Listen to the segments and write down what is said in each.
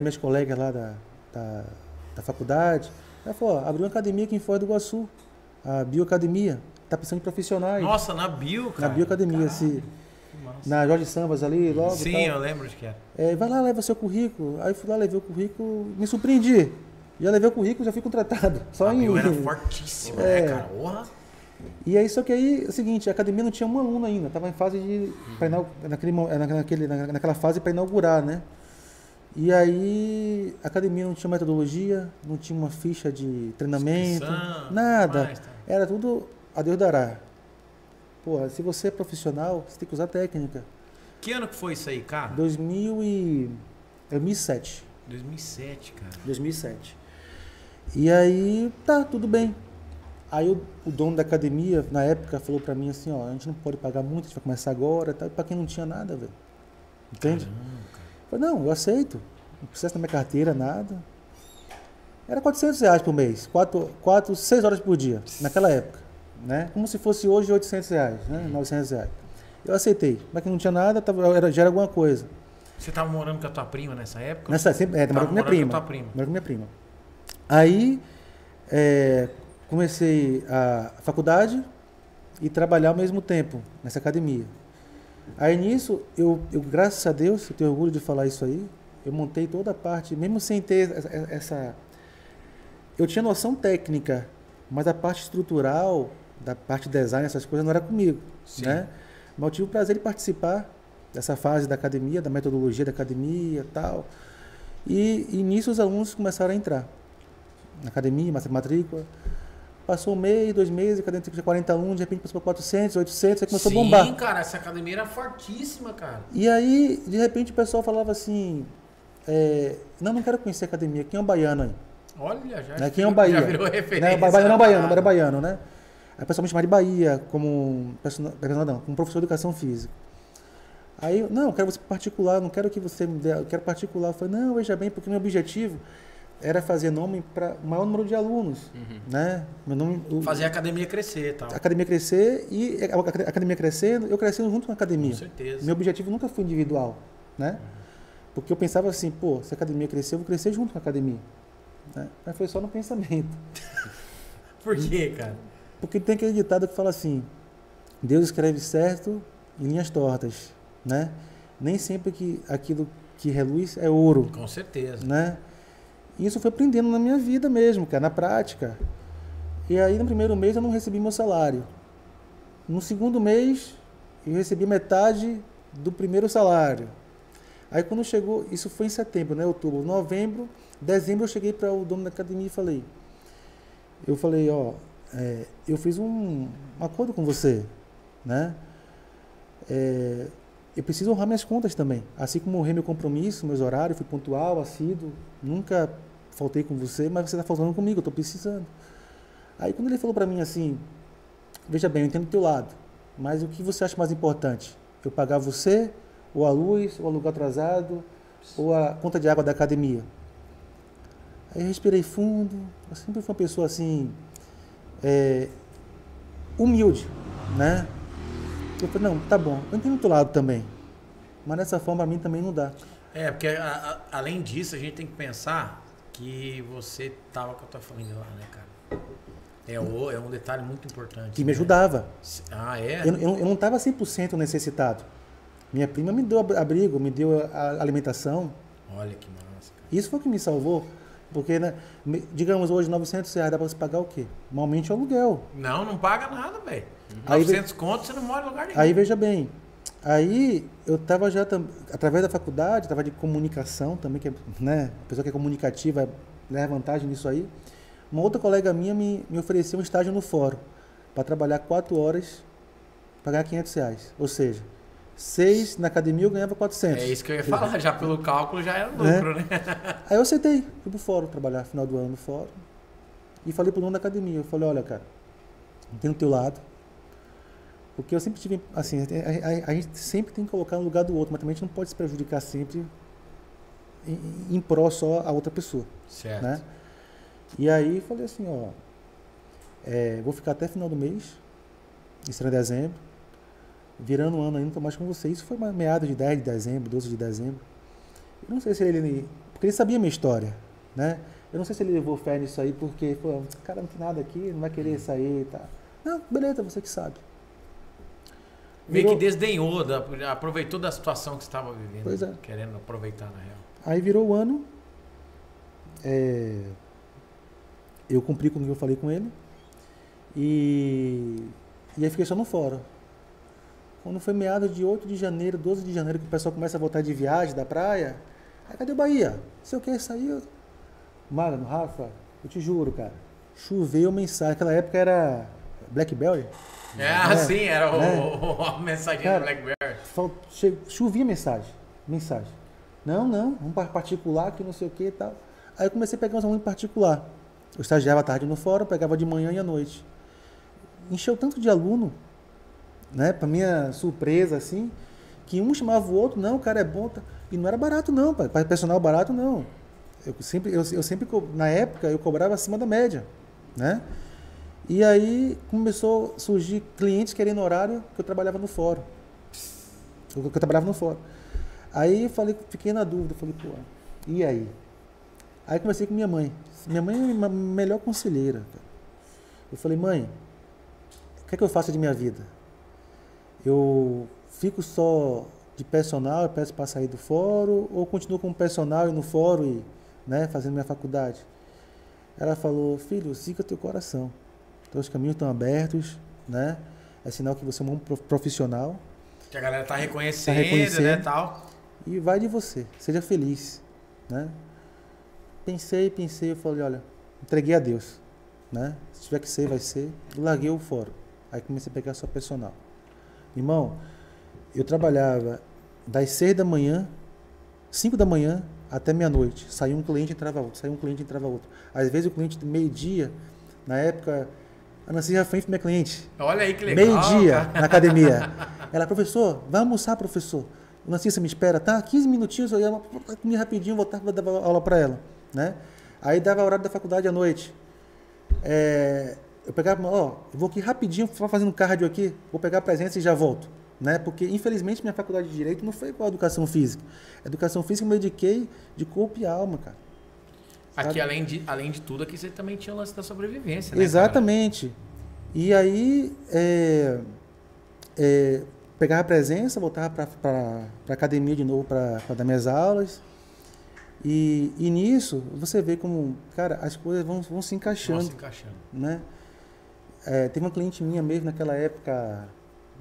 minhas colegas lá da, da, da faculdade. Ela falou, ó, abriu uma academia aqui em Foz do Iguaçu, a Bioacademia. Tá precisando de profissionais. Nossa, na bio, cara. na Bioacademia, se, na Jorge Sambas ali, logo. Sim, tal. eu lembro de que era. É, vai lá, leva seu currículo. Aí fui lá, levei o currículo, me surpreendi. Já levei o currículo, já fui contratado. Só a em. bio era fortíssima, É. né, cara? Porra. E aí, só que aí, é o seguinte, a academia não tinha um aluno ainda, estava em fase de. inau- naquele, na- naquele, na- naquela fase para inaugurar, né? E aí, a academia não tinha metodologia, não tinha uma ficha de treinamento, Inscrição, nada. mais, tá. Era tudo a Deus dará. Pô, se você é profissional, você tem que usar técnica. Que ano que foi isso aí, cara? 2000 e... 2007. 2007, cara. 2007. E aí, tá, tudo bem. Aí o, o dono da academia, na época, falou pra mim assim, ó, a gente não pode pagar muito, a gente vai começar agora, tá? pra quem não tinha nada, velho. Entende? Caramba, falei, não, eu aceito. Não precisa da minha carteira, nada. Era 400 reais por mês, 4, 4 6 horas por dia, naquela época. Né? Como se fosse hoje 800 reais, né? 900 reais. Eu aceitei. Mas que não tinha nada, tava, era, já era alguma coisa. Você tava morando com a tua prima nessa época? Nessa, sempre, é, morava com minha morando prima. com a tua prima. Morava com minha prima. Aí, é, comecei a faculdade e trabalhar ao mesmo tempo nessa academia. Aí nisso, eu, eu graças a Deus, eu tenho orgulho de falar isso aí, eu montei toda a parte, mesmo sem ter essa-. Eu tinha noção técnica, mas a parte estrutural, da parte design, essas coisas, não era comigo. Sim. Né? Mas eu tive o prazer de participar dessa fase da academia, da metodologia da academia e tal. E, e nisso os alunos começaram a entrar na academia, matrícula. Passou um mês, dois meses, cada tinha 40 alunos, de repente passou para 400, 800, aí começou Sim, a bombar. cara, essa academia era fortíssima, cara. E aí, de repente, o pessoal falava assim: é, Não, não quero conhecer a academia, quem é um baiano aí? Olha, já, Né? Quem é um Bahia? já virou referência. Né? Ba- Baiano não baiano, era baiano, né? Aí o pessoal me chamava de Bahia como personal, não, como professor de educação física. Aí, não, eu quero você particular, não quero que você me dê, eu quero particular. Eu falei, não, veja bem, porque meu objetivo era fazer nome para o maior número de alunos, né? Meu nome, o- Fazer a academia crescer tal. a academia crescer e a academia crescendo, eu crescendo junto com a academia. Com certeza. Meu objetivo nunca foi individual, né? Porque eu pensava assim, pô, se a academia crescer, eu vou crescer junto com a academia. né? Mas foi só no pensamento. Por quê, cara? Porque tem aquele ditado que fala assim: Deus escreve certo em linhas tortas, né? Nem sempre que aquilo que reluz é ouro, Com certeza. né? E isso foi aprendendo na minha vida mesmo, cara, na prática. E aí no primeiro mês eu não recebi meu salário. No segundo mês eu recebi metade do primeiro salário. Aí quando chegou, isso foi em setembro, né? Outubro, novembro, dezembro eu cheguei para o dono da academia e falei, eu falei, ó, é, eu fiz um, um acordo com você, né? É, eu preciso honrar minhas contas também. Assim como honrei meu compromisso, meus horários, fui pontual, assíduo, nunca faltei com você, mas você está faltando comigo, eu estou precisando. Aí quando ele falou para mim assim, veja bem, eu entendo do teu lado, mas o que você acha mais importante? Eu pagar você, ou a luz, ou o aluguel atrasado, ou a conta de água da academia? Aí eu respirei fundo, eu sempre fui uma pessoa assim, é, humilde, né? Eu falei, não, tá bom, eu entendo do teu lado também, mas dessa forma a mim também não dá. É, porque a- a- além disso, a gente tem que pensar que você tava com a tua família lá, né, cara? É, o, é um detalhe muito importante. Que me né? ajudava. Ah, é? Eu, eu, eu não estava 100% necessitado. Minha prima me deu ab- abrigo, me deu a a alimentação. Olha que massa. cara. Isso foi o que me salvou. Porque, né, digamos, hoje 900 reais dá para você pagar o quê? Normalmente é aluguel. Não, não paga nada, velho. Aí 900 contos, você não mora em lugar nenhum. Aí veja bem, aí eu estava já, através da faculdade, estava de comunicação também, que é, né, a pessoa que é comunicativa leva vantagem nisso aí. Uma outra colega minha me, me ofereceu um estágio no fórum, para trabalhar quatro horas, para ganhar 500 reais. Ou seja, seis na academia eu ganhava 400. É isso que eu ia falar, já pelo cálculo já era Né? lucro, né? Aí eu aceitei, fui pro fórum trabalhar final do ano no fórum. E falei pro dono da academia, eu falei, olha, cara, tem no teu lado. Porque eu sempre tive, assim, a, a- a gente sempre tem que colocar no lugar do outro, mas também a gente não pode se prejudicar sempre em, em pró só a outra pessoa, Certo. né? E aí falei assim, ó, é, vou ficar até final do mês, isso era em dezembro, virando o ano ainda, mais com você. Isso foi uma meada de 10 de dezembro, 12 de dezembro. Eu não sei se ele Porque ele sabia minha história, né? Eu não sei se ele levou fé nisso aí, porque, pô, cara não tem nada aqui, não vai querer sair e tá. Não, beleza, você que sabe. Meio Virou- que desdenhou, da- aproveitou da situação que você estava vivendo. Pois é. Querendo aproveitar, na real. Aí virou o ano. é, eu cumpri com o que eu falei com ele. E, e aí fiquei só no fórum. Quando foi meados de 8 de janeiro, 12 de janeiro, que o pessoal começa a voltar de viagem da praia. Aí cadê o Bahia? Se eu quero sair. Magno, Rafa, eu te juro, cara. Choveu mensagem. Naquela época era Blackberry. É, assim, era o, é. o- a mensagem Cara, do Blackberry. Che- Chovia mensagem. Mensagem. Não, não, para particular, que não sei o que e tal. Aí eu comecei a pegar uns alunos em particular. Eu estagiava à tarde no fórum, pegava de manhã e à noite. Encheu tanto de aluno, né? Pra minha surpresa, assim, que um chamava o outro, não, o cara é bom. tá- E não era barato, não. Para personal barato, não. Eu sempre, eu, eu sempre, na época, eu cobrava acima da média, né? E aí começou a surgir clientes querendo horário que eu trabalhava no fórum. Que eu trabalhava no fórum. Aí falei, fiquei na dúvida, falei, pô, e aí? Aí comecei com minha mãe. Minha mãe é a melhor conselheira. Eu falei, mãe, o que é que eu faço de minha vida? Eu fico só de personal e peço para sair do fórum ou continuo como personal e no fórum e né, fazendo minha faculdade? Ela falou, filho, siga teu coração. Então os caminhos estão abertos, né? É sinal que você é um profissional Que a galera tá reconhecendo, Tá reconhecendo. né, tal. e vai de você, seja feliz, né? Pensei, pensei, eu falei, olha, entreguei a Deus, né? Se tiver que ser, vai ser. Larguei o fórum. Aí comecei a pegar só personal. Irmão, eu trabalhava das seis da manhã, cinco da manhã até meia-noite. Saía um cliente, entrava outro, saía um cliente, entrava outro. Às vezes o cliente meio-dia, na época, a Nancy já foi minha cliente. Olha aí que legal. Meio-dia na academia. Ela, professor, vai almoçar, professor. O Narcissa me espera, tá? 15 minutinhos, eu ia comer rapidinho, voltava para dar aula para ela, né? Aí dava o horário da faculdade à noite. É, eu pegava, ó, eu vou aqui rapidinho, vou fazendo cardio aqui, vou pegar a presença e já volto, né? Porque infelizmente minha faculdade de direito não foi igual a educação física. Educação física eu me dediquei de corpo e alma, cara. Aqui, sabe? além de, além de tudo, aqui você também tinha o lance da sobrevivência, né? Exatamente. E aí, é, é, pegava a presença, voltava para a academia de novo para dar minhas aulas. E, e nisso, você vê como, cara, as coisas vão, vão se Cara? encaixando, Nossa, encaixando. né? É, teve uma cliente minha mesmo naquela época,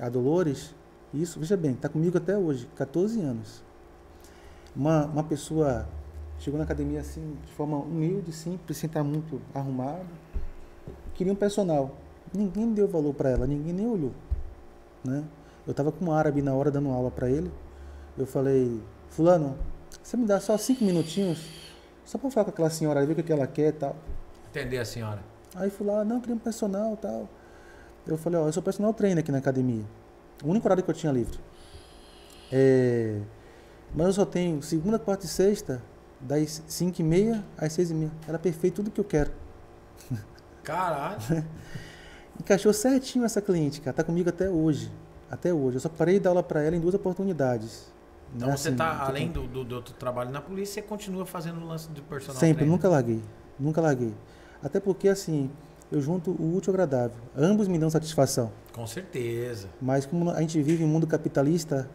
a Dolores, isso, veja bem, está comigo até hoje, 14 anos. Uma, uma pessoa chegou na academia assim, de forma humilde, simples, sem estar muito arrumado. Queria um personal. Ninguém deu valor para ela, ninguém nem olhou. Né? Eu estava com um árabe na hora dando aula para ele. Eu falei, fulano, você me dá só cinco minutinhos, só para falar com aquela senhora, ver o que ela quer e tal. Entender a senhora. Aí fui lá, não, queria um personal e tal. Eu falei, ó, eu sou personal trainer aqui na academia. O único horário que eu tinha livre. É, mas eu só tenho segunda, quarta e sexta, das 5 e meia às 6 e meia. Era perfeito tudo que eu quero. Caralho. Encaixou certinho essa cliente, cara. Tá comigo até hoje. Até hoje. Eu só parei de dar aula pra ela em duas oportunidades. Então Né, você assim, tá, além do, do, do outro trabalho na polícia, você continua fazendo o lance de personal Sempre, trainer. nunca larguei. Nunca larguei. Até porque, assim, eu junto o útil ao agradável. Ambos me dão satisfação. Com certeza. Mas como a gente vive em um mundo capitalista,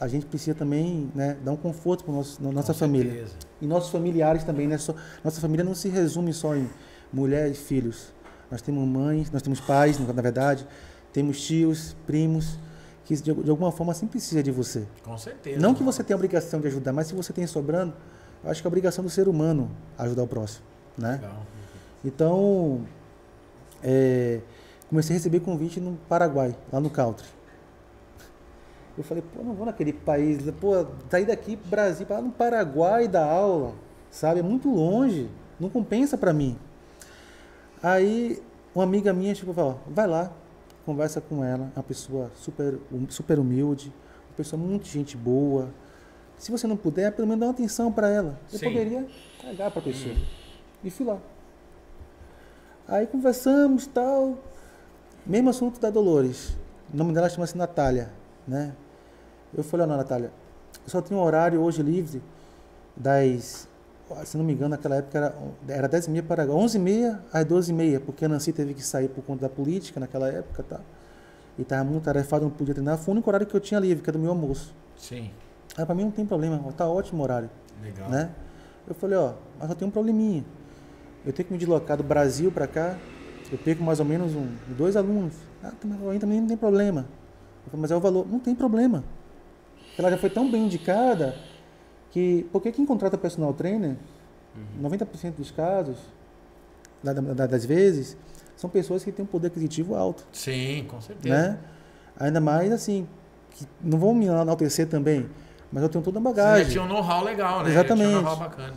a gente precisa também né, dar um conforto para nossa Com família. certeza. E nossos familiares também, né? Só- nossa família não se resume só em mulher e filhos. Nós temos mães, nós temos pais, na na verdade, temos tios, primos, que de, de alguma forma sempre precisa de você. Com certeza. Não que você tenha a obrigação de ajudar, mas se você tem sobrando, eu acho que é a obrigação do ser humano ajudar o próximo, né? Legal. Então, é, comecei a receber convite no Paraguai, lá no Country. Eu falei, pô, não vou naquele país, pô, sair daqui pro Brasil, para lá no Paraguai dar aula, sabe? É muito longe, não compensa para mim. Aí, uma amiga minha chegou e falou, vai lá, conversa com ela, uma pessoa super, hum- super humilde, uma pessoa muito gente boa. Se você não puder, pelo menos dá uma atenção para ela. Eu Sim. poderia pagar para a pessoa. E fui lá. Aí conversamos tal. Mesmo assunto da Dolores. O nome dela chama-se Natália, né? Eu falei, ó, não, Natália, eu só tenho um horário hoje livre das se não me engano, naquela época era, era 10 e meia para 11 e meia às 12 e meia, porque a Nancy teve que sair por conta da política naquela época, tá? E estava muito tarefado, não podia treinar. Foi o único horário que eu tinha livre, que era do meu almoço. Sim. Aí para mim não tem problema, tá ótimo o horário, Legal. né? Eu falei, ó, mas eu tenho um probleminha. Eu tenho que me deslocar do Brasil para cá, eu perco mais ou menos um, dois alunos. Ah, mas aí também não tem problema. Eu mas é o valor. Não tem problema. Ela já foi tão bem indicada que, porque quem contrata personal trainer, 90% dos casos, da- da- das vezes, são pessoas que têm um poder aquisitivo alto, Sim, com certeza. né? Ainda mais assim, que não vou me enaltecer também, mas eu tenho toda a Você bagagem. tinha um know-how legal, né? Já tinha um Exatamente. know-how bacana.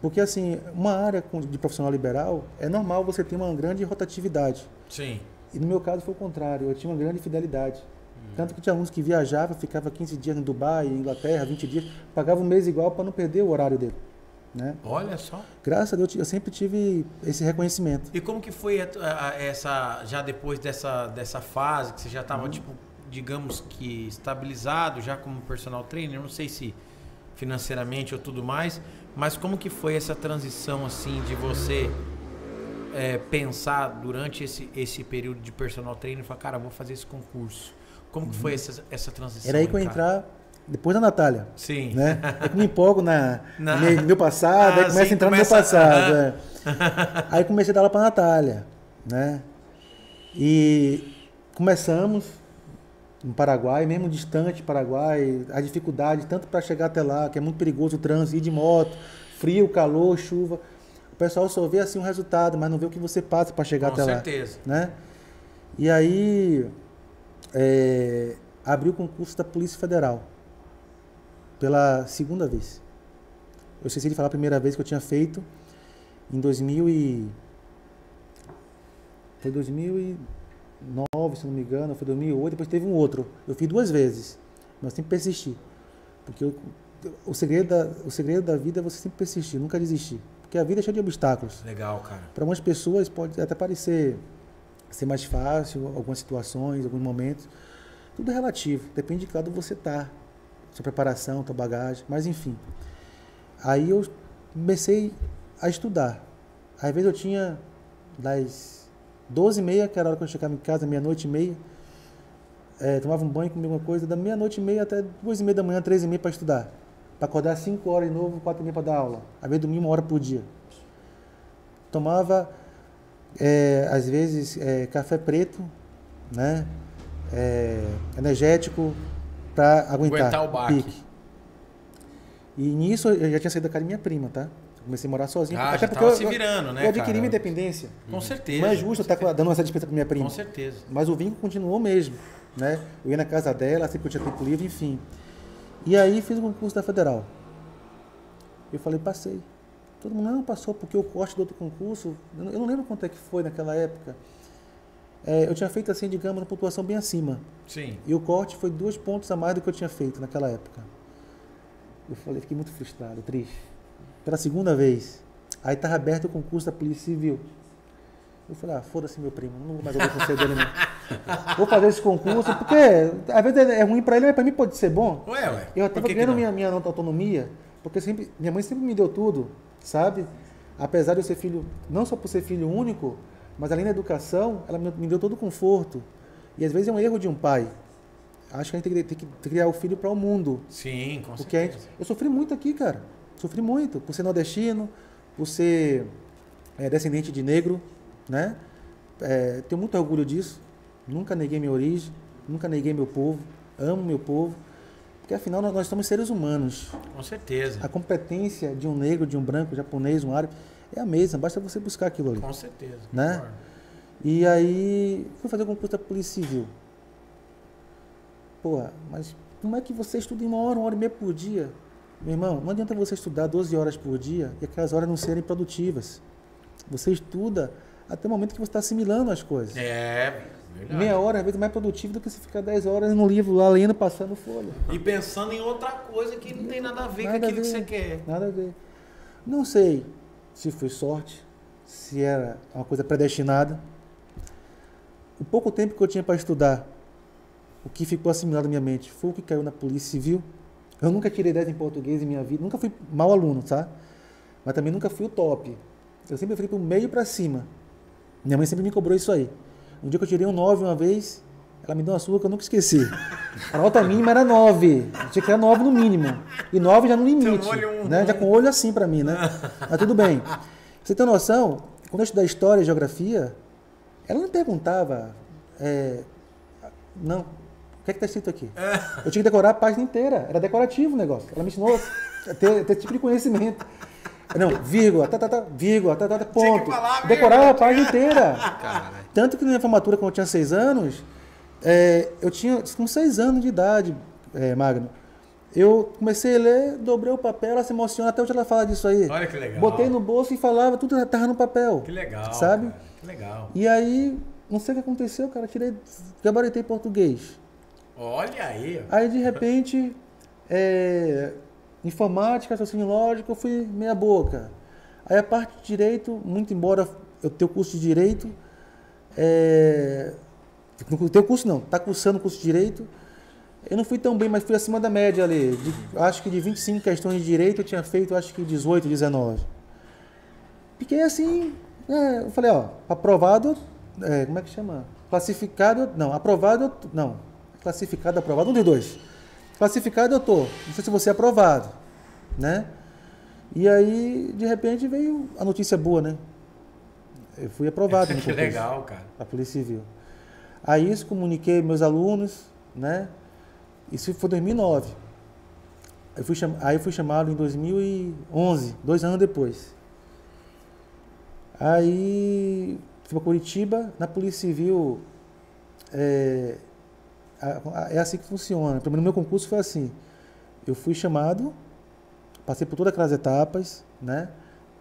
Porque assim, uma área de profissional liberal, é normal você ter uma grande rotatividade. Sim. E no meu caso foi o contrário, eu tinha uma grande fidelidade. Tanto que tinha alunos que viajavam, ficava 15 dias em Dubai, Inglaterra, 20 dias, pagava um mês igual para não perder o horário dele. Né? Olha só. Graças a Deus eu sempre tive esse reconhecimento. E como que foi essa já depois dessa dessa fase que você já estava tipo, digamos que estabilizado já como personal trainer, não sei se financeiramente ou tudo mais, mas como que foi essa transição assim de você é, pensar durante esse esse período de personal trainer e falar, cara, vou fazer esse concurso. Como que foi essa, essa transição? Uhum. Era aí que eu entrar depois da Natália. Sim. Né? É que me empolgo na, Na- no meu- passado, Ah, aí começa sim, a entrar começa- no meu passado. aham. é. Aí comecei a dar aula para Natália. Né? E começamos no Paraguai, mesmo distante Paraguai, a dificuldade tanto para chegar até lá, que é muito perigoso o trânsito, ir de moto, frio, calor, chuva. O pessoal só vê assim o resultado, mas não vê o que você passa para chegar Com até certeza. lá. Né? E aí é, abri o concurso da Polícia Federal pela segunda vez. Eu esqueci de falar a primeira vez que eu tinha feito em 2000 e foi 2009, se não me engano, foi 2008, depois teve um outro. Eu fiz duas vezes, mas sempre persisti. Porque eu- o, segredo da, o segredo da vida é você sempre persistir, nunca desistir. Porque a vida é cheia de obstáculos. Legal, cara. Para algumas pessoas pode até parecer ser mais fácil, algumas situações, alguns momentos. Tudo é relativo, depende de que lado você está, sua preparação, sua bagagem, mas enfim. Aí eu comecei a estudar. Às vezes eu tinha das 12h30, que era a hora que eu chegava em casa, meia-noite e meia, eh, tomava um banho, comia alguma coisa, da meia-noite e meia até duas e meia da manhã, três e meia para estudar. Para acordar 5 horas de novo, quatro e meia para dar aula. Às vezes dormia uma hora por dia. Tomava, eh, às vezes, eh, café preto, né? Eh, energético, para aguentar, Aguentar o baque. pique. E nisso eu já tinha saído da casa da minha prima, tá? Comecei a morar sozinho. Ah, até porque eu, se virando, né, eu adquiri cara? minha independência. Com certeza. Não é justo estar dando essa dispensa pra minha prima. Com certeza. Mas o vínculo continuou mesmo, né? Eu ia na casa dela, sempre que eu tinha tempo livre, enfim. E aí fiz o concurso da Federal. Eu falei, passei. Todo mundo, não, passou porque o corte do outro concurso, eu não, eu não lembro quanto é que foi naquela época. É, eu tinha feito assim, digamos, uma pontuação bem acima. Sim. E o corte foi dois pontos a mais do que eu tinha feito naquela época. Eu falei, fiquei muito frustrado, triste. Pela segunda vez. Aí estava aberto o concurso da Polícia Civil. Eu falei, ah, foda-se meu primo, não vou mais ouvir conselho dele não. Vou fazer esse concurso, porque às vezes é ruim para ele, mas para mim pode ser bom. Ué, ué. Eu estava não? minha, minha autonomia, porque sempre, minha mãe sempre me deu tudo, sabe? Apesar de eu ser filho, não só por ser filho único, mas além da educação, ela me, deu todo o conforto. E às vezes é um erro de um pai. Acho que a gente tem que, tem que criar o filho para o mundo. Sim, com Porque certeza. gente, eu sofri muito aqui, cara. Sofri muito. Por ser nordestino, por ser é, descendente de negro, né? É, tenho muito orgulho disso. Nunca neguei minha origem, nunca neguei meu povo. Amo meu povo. Porque afinal nós, nós somos seres humanos. Com certeza. A competência de um negro, de um branco, japonês, um árabe, é a mesma. Basta você buscar aquilo ali. Com certeza. Né? concordo. E aí fui fazer o concurso da Polícia Civil. Porra, mas como é que você estuda em uma hora, uma hora e meia por dia? Meu irmão, não adianta você estudar 12 horas por dia e aquelas horas não serem produtivas. Você estuda até o momento que você está assimilando as coisas. É, verdade. Meia hora, às vezes, é mais produtivo do que se ficar 10 horas no livro lá lendo, passando folha. E pensando em outra coisa que não tem nada a ver Nada com aquilo que ver. você quer. Nada a ver. Não sei se foi sorte, se era uma coisa predestinada. O pouco tempo que eu tinha para estudar, o que ficou assimilado na minha mente foi o que caiu na Polícia Civil. Eu nunca tirei 10 em português em minha vida, nunca fui mau aluno, tá? mas também nunca fui o top. Eu sempre fui pro meio para cima. Minha mãe sempre me cobrou isso aí. Um dia que eu tirei um 9 uma vez, ela me deu uma surra que eu nunca esqueci. A nota mínima era 9. Eu tinha que ter 9 no mínimo. E 9 já no limite. olho um- Né? Já com o olho assim para mim, né? Mas tudo bem. Você tem noção? Quando eu estudava história e geografia, ela não perguntava. é, não. O que é que está escrito aqui? Eu tinha que decorar a página inteira. Era decorativo o negócio. Ela me ensinou a ter, ter esse tipo de conhecimento. Não, vírgula, tá, tá, tá, vírgula, tá, tá, tá, ponto. falar vírgula, a página inteira. Caralho. Tanto que na minha formatura, quando eu tinha seis anos, é, eu tinha com seis anos de idade, é, Magno. Eu comecei a ler, dobrei o papel, ela se emociona, até hoje ela fala disso aí. Olha que legal. Botei no bolso e falava, tudo estava no papel. Que legal. Sabe? cara, Que legal. E aí, não sei o que aconteceu, cara, tirei, gabaritei português. Olha aí. Aí, de repente, é, informática, raciocínio lógico, eu fui meia boca. Aí a parte de direito, muito embora eu tenha curso de direito, é, não tenho curso não, tá cursando curso de direito, eu não fui tão bem, mas fui acima da média ali. De- acho que de 25 questões de direito eu tinha feito, acho que 18, 19. Fiquei assim, é, eu falei, ó, aprovado, é, como é que chama? Classificado, não, aprovado, não, classificado, aprovado, um dos dois. Classificado eu tô, não sei se você é aprovado, né? E aí, de repente, veio a notícia boa, né? Eu fui aprovado que legal, cara. a Polícia Civil. Aí isso comuniquei meus alunos, né? Isso foi em 2009. Eu fui cham... Aí eu fui chamado em 2011, dois anos depois. Aí fui para Curitiba, na Polícia Civil. É... é assim que funciona. Pelo menos no meu concurso foi assim. Eu fui chamado, passei por todas aquelas etapas, né?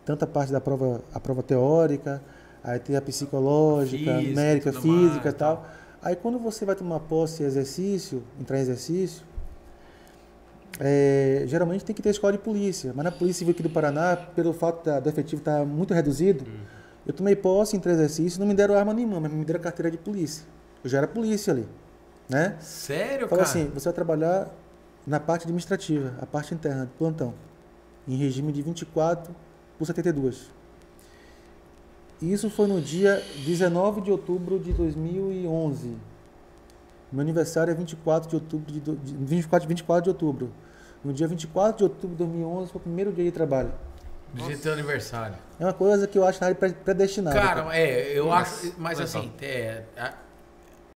Tanto a parte da prova, a prova teórica, aí tem a psicológica, Física, tudo física e tal. Aí quando você vai tomar posse em exercício, entrar em exercício, é, geralmente tem que ter escola de polícia. Mas na Polícia Civil aqui do Paraná, pelo fato da- do efetivo estar muito reduzido, Hum. eu tomei posse, entrei em exercício, não me deram arma nenhuma, mas me deram carteira de polícia. Eu já era polícia ali, né? Sério, Fala cara? assim, você vai trabalhar na parte administrativa, a parte interna, de plantão, em regime de 24 por 72. E isso foi no dia 19 de outubro de 2011. Meu aniversário é 24 de outubro de, do- de 24, 24 de outubro. No dia 24 de outubro de 2011 foi o primeiro dia de trabalho. Do dia do teu aniversário. É uma coisa que eu acho na área pré- predestinada. Cara, é, eu Nossa, acho. Mas assim, é, a-